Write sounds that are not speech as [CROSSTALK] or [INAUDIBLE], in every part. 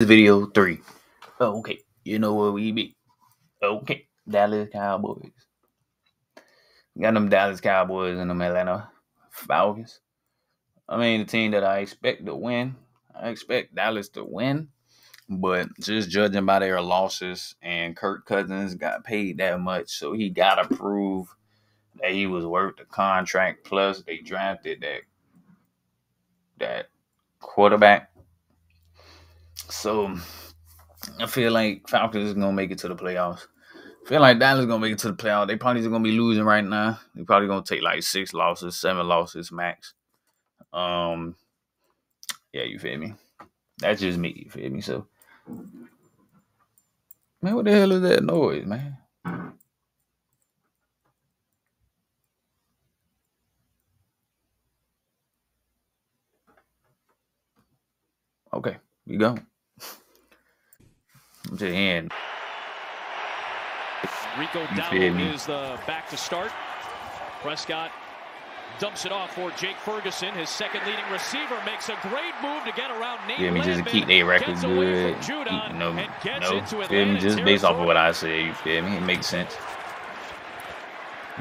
video three. Okay, you know where we be. Okay, Dallas Cowboys. Got them Dallas Cowboys and them Atlanta Falcons. I mean, the team that I expect to win. I expect Dallas to win, but just judging by their losses, and Kirk Cousins got paid that much, so he gotta prove that he was worth the contract. Plus, they drafted that that quarterback. So I feel like Falcons is gonna make it to the playoffs. I feel like Dallas is gonna make it to the playoffs. They probably just gonna be losing right now. They probably gonna take like six losses, seven losses max. Um, yeah, you feel me? That's just me. You feel me? So, man, what the hell is that noise, man? Okay, we go. I'm just. Rico You feel me? Dowdle is the back to start. Prescott dumps it off for Jake Ferguson. His second leading receiver makes a great move to get around Nate Feel me? Just keep their record good. from Judon You know, and gets no, into feel me? Just based off of what I said, you feel me? It makes sense.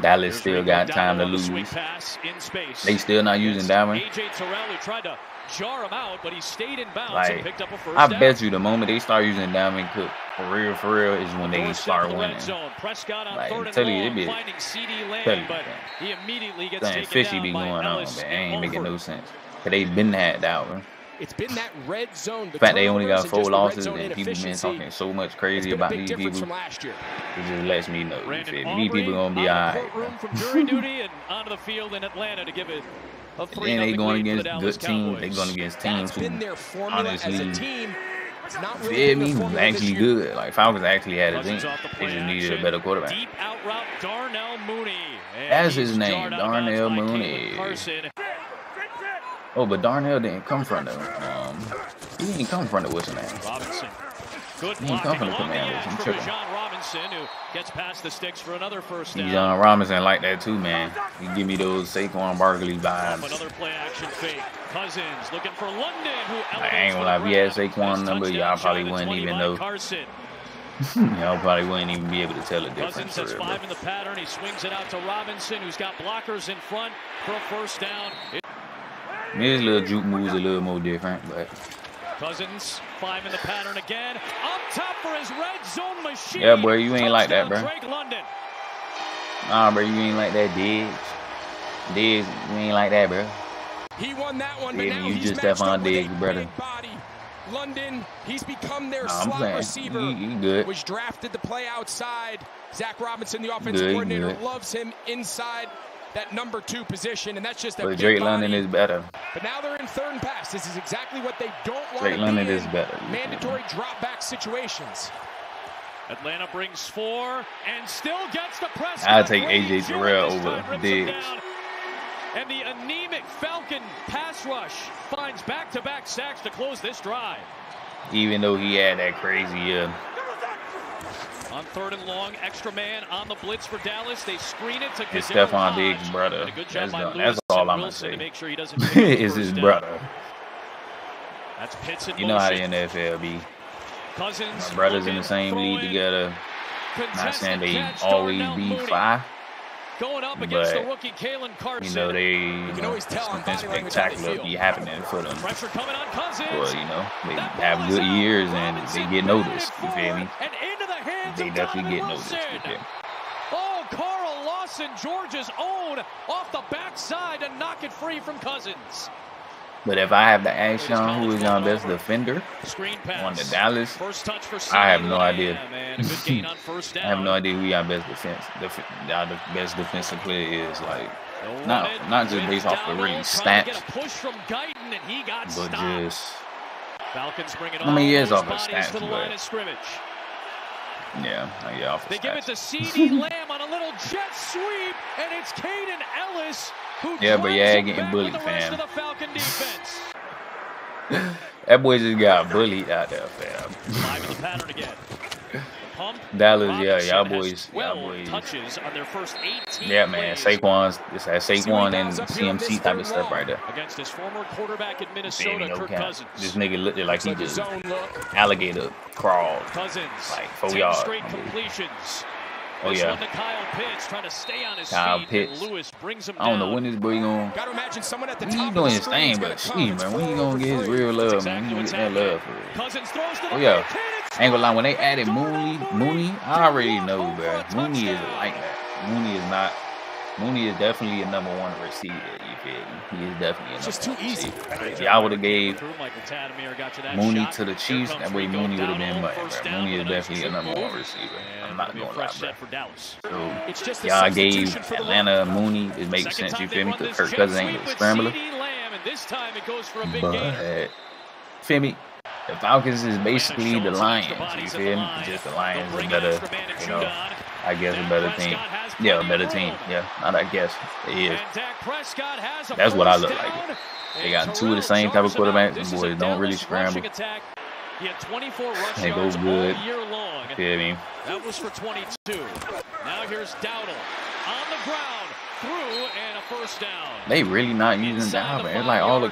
Dallas Here's still got time to lose. swing pass in space. They still not using Dalvin. AJ Terrell, who tried to jar him out, but he stayed in bounds Like, and picked up a first I down. bet you the moment they start using Dalvin Cook for real, for real, is when they start the winning. zone. Prescott on Like, third tell you, it be- finding CeeDee Lamb, you, but he immediately gets Something taken fishy down be going on, man. and Ain't making no sense. Cause they been had Dalvin. It's been that red zone. The fact they only got four just the red losses and people been talking so much crazy about these people, from last year. it just lets me know. You Brandon feel me? These people gonna be out alright. courtroom from jury duty and onto the field in Atlanta to give it And three then they going the against good teams. They going against teams who their formula as a honestly team. It's not really feel me actually good. Like Falcons actually had a team. Cousins off the They just needed a better quarterback. Deep out route, Darnell Mooney. And That's his name, jarred out of bounds Darnell Mooney. Oh, but Darnell didn't come from the um he didn't come from the what's name. Robinson. Good He didn't come from the Commanders. I'm tripping. Robinson, who gets past the sticks for another first down. Bijan Robinson like that too, man. He give me those Saquon Barkley vibes. Another play action fake. Cousins looking for London, who I ain't gonna lie, if he had. Saquon number, y'all probably wouldn't even know. Carson. [LAUGHS] Y'all probably wouldn't even be able to tell the difference. Cousins has five in the pattern. He swings it out to Robinson, who's got blockers in front for a first down. His little juke moves a little more different, but Cousins, five in the pattern again. Up top for his red zone machine. Yeah, boy, you ain't like that, bro. Drake London. nah, bro, you ain't like that, Diggs. Diggs, you ain't like that, bro. He won that one, but Yeah, now you he's just matched Stephon up with Diggs, brother. body. London, he's become their Nah, slot receiver. He, he good. was drafted to play outside. Zac Robinson, the offensive Good, coordinator, loves him inside that number two position, and that's just a But big Drake. London is better. But now they're in third and pass. This is exactly what they don't want Drake to London be is better. Mandatory drop back situations. Atlanta brings four and still gets the press. I'll take AJ Jewett Terrell over time Diggs. And the anemic Falcon pass rush finds back-to-back sacks to close this drive. Even though he had that crazy year. On third and long, extra man on the blitz for Dallas. They screen it to It's Stephon Diggs' brother. And a good job That's the- that's all I'ma Wilson to say. make sure he doesn't [LAUGHS] pick is his down. brother. That's Pitts in You know how the. NFL be. Cousins My brothers in the same league together. Not saying they always be fly. Going up against the but, rookie Caelen Carson. You know they you can know, always tell on something body language how they spectacular be happening for them. Pressure coming on Cousins. Well, you know, they have good years and they get noticed. You feel me? And into the hands They of Donovan get. Wilson. Oh, Carl Lawson, Georgia's own, off the backside to knock it free from Cousins. But if I have to ask y'all who is y'all best defender on the Dallas, First touch for I have no idea. And a good gain on first down. I have no idea who y'all best defense, def- y'all the best defensive player is. Like, not not just based off the down really low, trying to stats, Get a push from Guyton, and he got but just Falcons bring it I mean, all yes, off the stats, to the line but-. Yeah, yeah. Off the They give it to [LAUGHS] CeeDee Lamb on a little jet sweep, and it's Kaden Ellis who Yeah, but yeah, getting bullied, fam. of the Falcon defense. That boy just got bullied out there, fam. Five in the pattern again. pump. Dallas, yeah, y'all boys, y'all boys. touches on their first 18 Yeah, man. Saquon's it's that Saquon and CMC type of stuff right there. against his former quarterback in Minnesota, Kirk. Cousins. This nigga looked like he just alligator crawled. Cousins, Like, four 10 yards, straight my completions. Oh This yeah. one to Kyle Pitts, trying to stay on his Kyle feet. Pitts. And Lewis brings him I don't know down. when this boy gonna. Got to imagine someone at the He top doing his thing, but gonna shit, come. man, It's when he gonna get his real love, That's man? exactly He gonna get that love for real. Cousins throws to the Oh, yeah. big kid. It's I ain't gonna lie, when they Darnold. added Mooney, Mooney, I already know, Over bro. Mooney is like that. Mooney is not. Mooney is definitely a number one receiver. You feel me? He is definitely a It's number just too one easy. receiver. If y'all would have gave Through Michael Tadamir got to that Mooney shot. to the Chiefs, that way Mooney would have been Dowdle, money, bro. Mooney is definitely a number one receiver. And I'm not it'll be a gonna lie, bro. for Dallas. So It's just a y'all gave substitution for the Atlanta Mooney. It makes Second sense. You feel me? Because Kirk Cousins ain't sweep no with scrambler. Lamb, and this time it goes for a big. But feel me? The Falcons is basically the Lions. You feel me? Just the Lions bring are better. extra man to You know. I guess a better team. Yeah, a better team. Yeah, not I guess. It is. And Dak Prescott has a That's what I look like. They got two of the same type of jars him out. quarterbacks. Them boys don't really scramble. He had 24 rush They go yards good. all year long. Feel me? That was for 22. Now here's Dowdle on the ground, through, and a first down. They really not using Inside Dalvin. It's like all the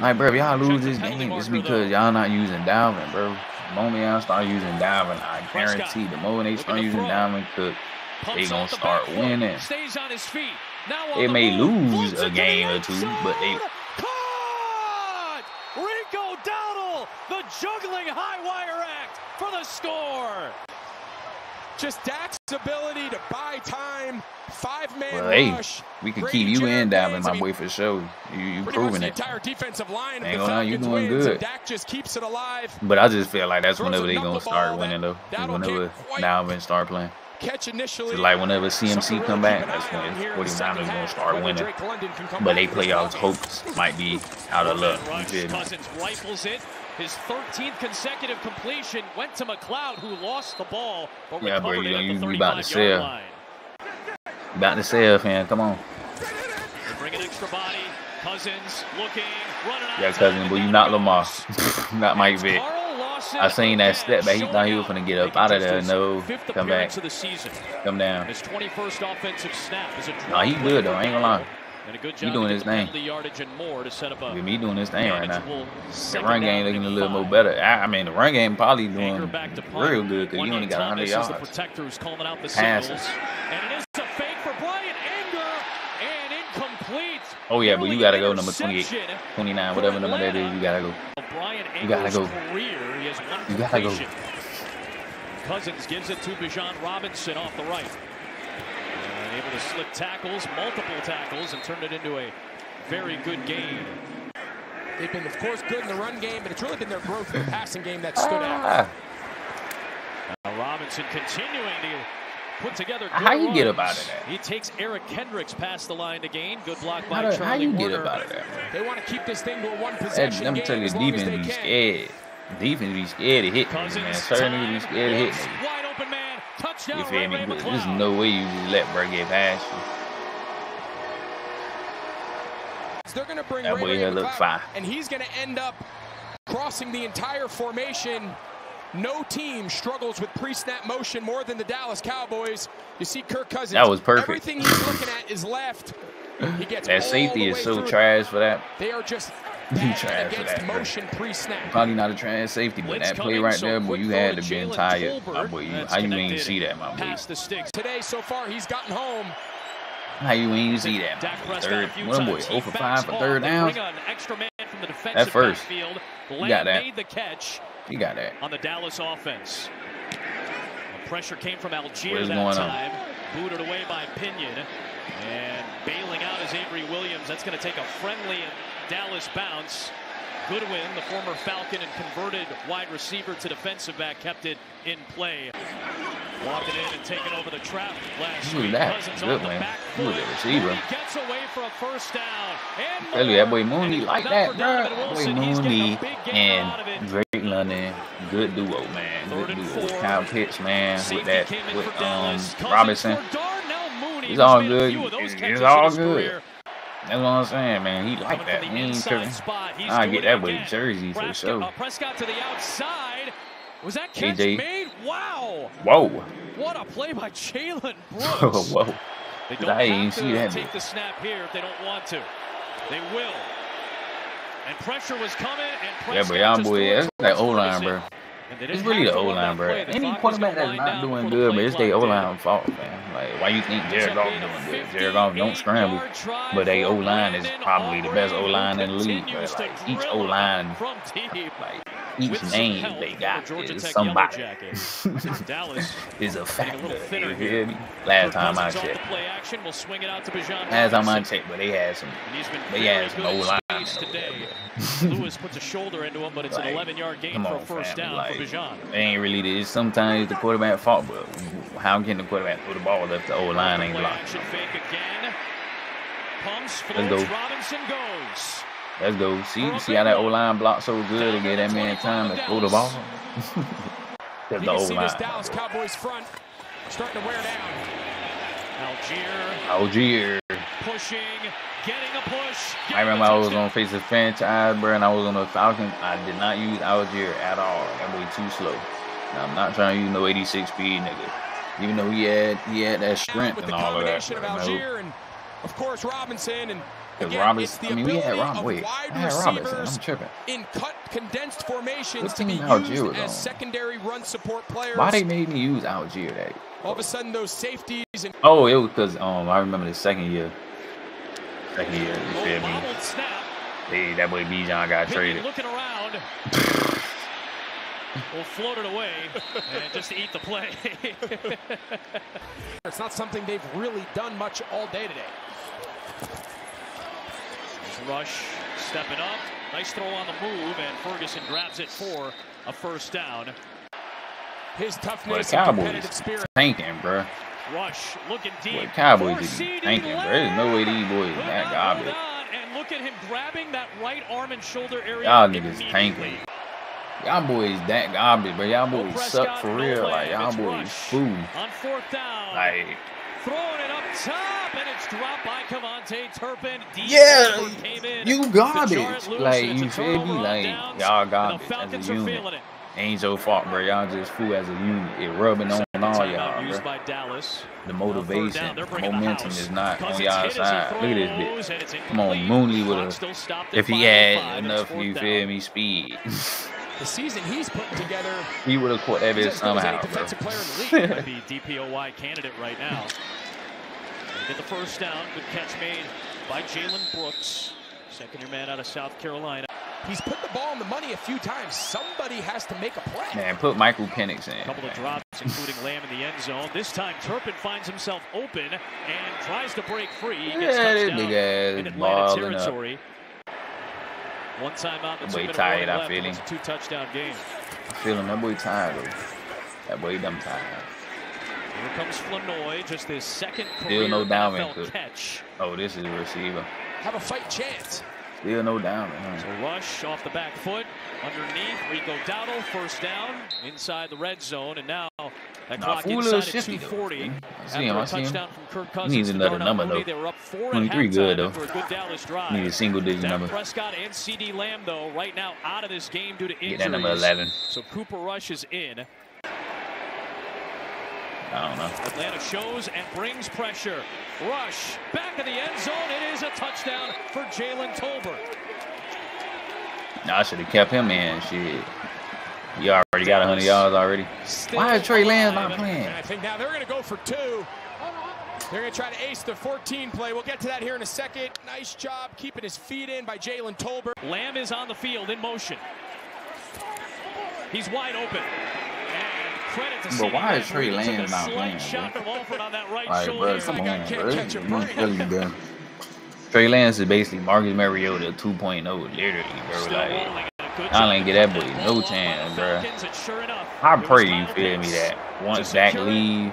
like, bro, y'all lose this game, it's because y'all not using Dalvin, bro. The moment y'all start using Dalvin, I guarantee the moment they start using. Dalvin Cook, they gonna start winning. Stays on his feet. Now They the may lose a game or two, but they-. Caught! Rico Dowdle, the juggling high wire act for the score. Just Dak's ability to buy time, five-man Well, hey, rush. we could keep you in Dalvin, my boy, for sure. You you proving the it. entire defensive line of Ain't the gonna you doing good. Dak just keeps it alive. But I just feel like that's whenever they gonna start winning though. Whenever Dalvin start playing. Catch initially. Like whenever CMC come back, that's when here in the 49ers second gonna start winning. Drake London can come But they playoffs hopes might be out of luck. You Rush, feel me? Cousins rifles it. His 13th consecutive completion went to McCloud, who lost the ball, but Yeah, bro, you it know, at the you- you about to 35-yard sell. line. About to sell, fam. Come on. They bring an extra body. Cousins looking, running Yeah, of cousin, but you not Lamar. [LAUGHS] not Mike Vick. I seen that step back. He thought he was going to get up out of there. No, come back, appearance the season. come down. His 21st offensive snap is a Nah, he good, though. I ain't for gonna lie. And a good He doing to his thing. penalty yardage and more to set up a With me doing this thing right now. The run game looking a little more better. I, I mean, the run game probably doing to real good because you only got 100 is the yards. protector who's calling out the Passes. signals. And it is a fake for Bryan Anger and incomplete. Oh, yeah, but you gotta go number 28, 29, whatever number that is. You gotta go. Brian You gotta go. career. He has one You gotta go. Cousins gives it to Bijan Robinson off the right. And able to slip tackles, multiple tackles, and turn it into a very good game. They've been, of course, good in the run game, but it's really been their growth in the passing game that stood out. Ah, Now Robinson continuing to put together How you get about it? out? He takes Eric Kendricks past the line to gain. Good block by how, Charlie how you get Warner. up out of that? Eh? They want to keep this thing to a one possession let me tell you, defense be scared. Defense be scared to hit niggas, man. Certain niggas be scared to hit niggas. Wide open man, touchdown. You feel me? But there's no way you let bro get past you. They're going to bring That Ray boy Ray here look McCloud, fine. and he's going to end up crossing the entire formation. No team struggles with pre-snap motion more than the Dallas Cowboys. You see Kirk Cousins. That was perfect. Everything he's looking at is left. He gets That safety is so trash for that. They are just [LAUGHS] trash for against that, motion pre-snap. Probably not a trash safety, but Blitz that play right so there, boy, you had to Jalen tired, my boy. You, how you ain't see that, my boy? The sticks. Today, so far, he's gotten home. How you ain't see that, my boy? Third, one boy, times. 0 for 5 backs for third They downs. Bring an extra man from the defensive first. You got that. The You got that. on the Dallas offense. The pressure came from Allgeier What is that going on? time. Booted away by Pinion. And bailing out is Avery Williams. That's going to take a friendly Dallas bounce. Goodwin, the former Falcon and converted wide receiver to defensive back, kept it in play. Walking in and taking over the trap last was week. that? Cousins Good the man. back He was receiver. Gets away for a first down. And Tell you, that boy. Mooney like that, bro. That boy Wilson. He's getting a Mooney big gain out of it. and Drake London, good duo, man. Good duo. four. Kyle Pitts, man, with that, with um Robinson. It's all good. It's- all good. That's what I'm saying, man. He like that. He ain't tripping. I get that again. jersey for sure. uh, Prescott to the outside. Was that catch AJ. made? Wow. Whoa. What a play by Jalen [LAUGHS] Brooks. Whoa. They don't I to see that take the snap here if they don't want to. They will. And pressure was coming, and Yeah, but y'all boy, that's that O line, bro. It's really the O line, bro. Any quarterback that's not doing good, but it's their O line fault, man. Like, why you think Jared Goff doing good? Jared Goff don't scramble, but they O line is probably the best O line in the league. But like each O line, [LAUGHS] like each name help they got Georgia is Tech somebody. [LAUGHS] Dallas is a getting a You hear me? Last time I checked. action will swing it out to Bijan Last time I checked, but they had some. They had some good in O-linemen space over today. Lewis [LAUGHS] puts a shoulder into him, but it's Like, an 11-yard gain for a first down Like, for Bijan. it ain't really this. Sometimes the quarterback fault, but how can the quarterback throw the ball if the old line ain't blocked? Let's go. Let's go. See, see how that O line blocked so good to get that man time to throw the ball. [LAUGHS] You the O line. Dallas Cowboys front starting to wear down. Allgeier Allgeier. pushing, getting a push. I remember I was on Face of Franchise, bro, and I was on the Falcons. I did not use Allgeier at all. That boy too slow. Now, I'm not trying to use no 86 speed nigga. Even though he had he had that strength with and the all of that. combination of bro, you know? Allgeier and, of course, Robinson. And again, Robinson, it's the I mean, we had ability Rob, of wait, I had Robinson. receivers I'm tripping. in cut condensed formations What to be team Allgeier used was as secondary run support players. Why they made me use Allgeier that? All of a sudden, those safeties and Oh, it was because um I remember the second year. Second year, you feel me? snap. Hey, that boy Bijan got Pinion traded. looking around. [LAUGHS] will float it away and just to eat the play. [LAUGHS] it's not something they've really done much all day today. Rush stepping up. Nice throw on the move, and Ferguson grabs it for a first down. His toughness and Cowboys competitive spirit. tanking, bro. Rush looking deep. Boy, Cowboys is tanking, bro. There's no way these boys Could that garbage. And look at him grabbing that right arm and shoulder area. Y'all niggas tanking. Y'all boys that garbage, but y'all boys suck for real. Like y'all boys Rush. fool. On fourth down. Like Throwing it up top, and it's dropped by KaVontae Turpin. Deep Yeah, came in you to garbage. Jarrett Lewis, Like you feel me? Like y'all and garbage as a unit. feeling it. Ain't your fault, bro. Y'all just fool as a unit. It rubbing on Second all timeout y'all, used bro. by Dallas. The motivation, down, the momentum house. is not on Cousins y'all hit as side. Look at this bitch. Come on, incomplete. Mooney with Clock a. stopped If he had enough, fourth you down. feel me, speed, [LAUGHS] The season he's putting together he would have caught that bitch as good as any somehow, defensive player in the league. [LAUGHS] Might be DPOY candidate right now. They get the first down. Good catch made by Jalen Brooks. Second year man out of South Carolina. He's put the ball in the money a few times. Somebody has to make a play. Man, put Michael Penix in. A couple of drops, including [LAUGHS] Lamb in the end zone. This time, Turpin finds himself open and tries to break free. He gets Yeah, touchdown in Atlanta territory. up. Territory. One timeout. That's Boy a minute tired, I left. feel and him. Two-touchdown game. I feel him. That boy tired though. That boy dumb tired. Here comes Flanoy, just his second Still career no Dalvin NFL catch. Oh, this is a receiver. Have a fight chance. Still no down. Huh? So rush off the back foot, underneath, Rico Dowdle, first down, inside the red zone, and now that Nah, clock inside at shifty, though. 240. I see him, I see him. from Kirk He Cousins needs another number, though. They were up four 23 good, though. a good Dallas drive. Need a single digit Dak number. Prescott and CeeDee Lamb, though, right now out of this game due to injuries. Get that number 11. So Cooper Rush is in. I don't know. Atlanta shows and brings pressure. Rush back in the end zone. It is a touchdown for Jalen Tolbert. Nah, I should have kept him in. Shit. He already got 100 yards already. Still Why is Trey Lance not playing? I think now they're going to go for two. They're going to try to ace the 14 play. We'll get to that here in a second. Nice job keeping his feet in by Jalen Tolbert. Lamb is on the field in motion. He's wide open. And credit to But why is Trey Lance not playing, bro? from Alford on that right Like, bro, come on, bro. can't catch a I'm telling you, bro. Trey Lance is basically Marcus Mariota 2.0, literally, bro. Like, rolling, and a good y'all job ain't get that boy no chance, bro. Falcons, and sure enough, I pray you feel me that once Dak leave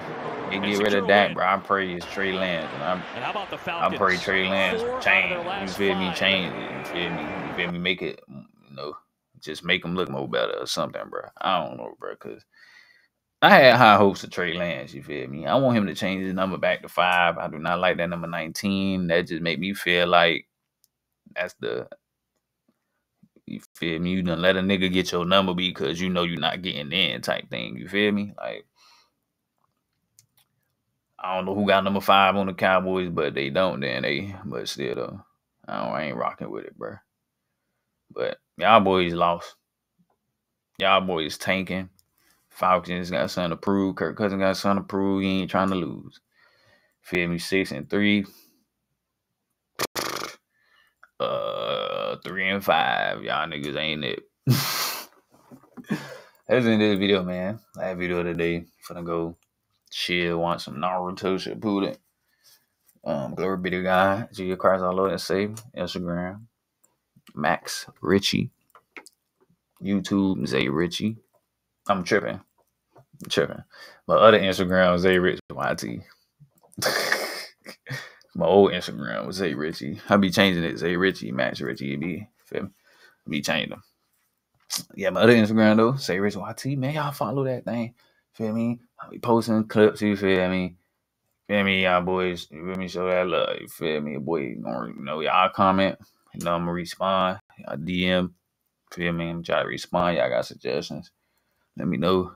and get rid of Dak, bro, I pray it's Trey Lance. And I'm, And how about the I pray Trey Lance Four out of change. You feel me? Change it. You feel me? You feel me? Make it, you know, just make him look more better or something, bro. I don't know, bro, because I had high hopes of Trey Lance. You feel me? I want him to change his number back to five. I do not like that number 19. That just make me feel like that's the You feel me? You done let a nigga get your number because you know you're not getting in type thing. You feel me? Like I don't know who got number five on the Cowboys, but they don't. Then they, but still though, I, I ain't rocking with it, bro. But y'all boys lost. Y'all boys tanking. Falcons got something to prove. Kirk Cousins got something to prove. He ain't trying to lose. Feel me? Six and three. Uh, three and five. Y'all niggas ain't it. [LAUGHS] That's in this video, man. Last video of the day. Finna go chill, want some Naruto Shippuden. Um, glory be to God, Jesus Christ, our Lord and Savior. Instagram, Max Richie. YouTube, Zay Richie. I'm tripping. Tripping. My other Instagram, Zay Rich YT. [LAUGHS] My old Instagram was Zay Richie. I'll be changing it. Zay Richie, Max Richie. Be feel me? Be changing them. Yeah, my other Instagram though, Zay Rich YT. Man, y'all follow that thing. Feel me? I'll be posting clips. You feel me? Feel me, y'all boys? You feel me? Show that love. You feel me, boy? You know, y'all comment. You know, I'm gonna respond. Y'all DM. Feel me? I'm trying to respond. Y'all got suggestions. Let me know.